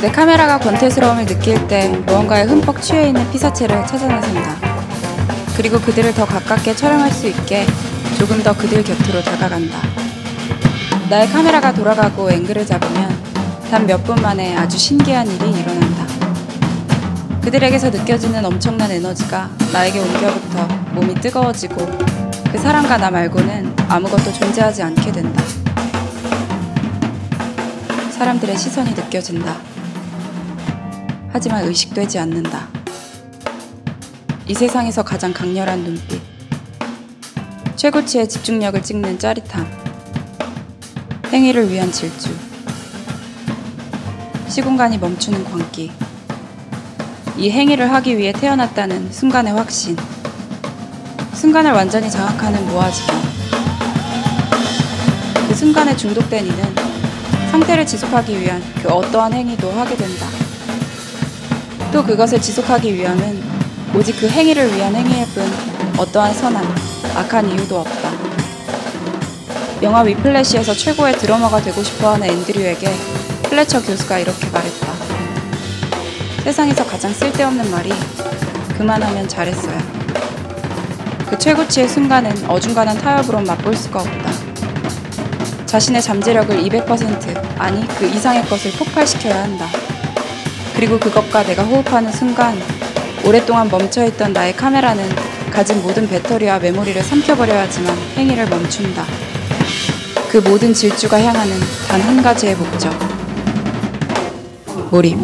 내 카메라가 권태스러움을 느낄 때 무언가에 흠뻑 취해 있는 피사체를 찾아 나선다. 그리고 그들을 더 가깝게 촬영할 수 있게 조금 더 그들 곁으로 다가간다. 나의 카메라가 돌아가고 앵글을 잡으면 단 몇 분 만에 아주 신기한 일이 일어난다. 그들에게서 느껴지는 엄청난 에너지가 나에게 옮겨부터 몸이 뜨거워지고 그 사람과 나 말고는 아무것도 존재하지 않게 된다. 사람들의 시선이 느껴진다. 하지만 의식되지 않는다. 이 세상에서 가장 강렬한 눈빛. 최고치의 집중력을 찍는 짜릿함. 행위를 위한 질주. 시공간이 멈추는 광기. 이 행위를 하기 위해 태어났다는 순간의 확신. 순간을 완전히 장악하는 모아지감. 그 순간에 중독된 이는 상태를 지속하기 위한 그 어떠한 행위도 하게 된다. 또 그것을 지속하기 위함은 오직 그 행위를 위한 행위일 뿐 어떠한 선한, 악한 이유도 없다. 영화 위플래시에서 최고의 드러머가 되고 싶어하는 앤드류에게 플래처 교수가 이렇게 말했다. 세상에서 가장 쓸데없는 말이 그만하면 잘했어요. 그 최고치의 순간은 어중간한 타협으론 맛볼 수가 없다. 자신의 잠재력을 200% 아니 그 이상의 것을 폭발시켜야 한다. 그리고 그것과 내가 호흡하는 순간 오랫동안 멈춰있던 나의 카메라는 가진 모든 배터리와 메모리를 삼켜버려야 하지만 행위를 멈춘다. 그 모든 질주가 향하는 단 한 가지의 목적. 몰입.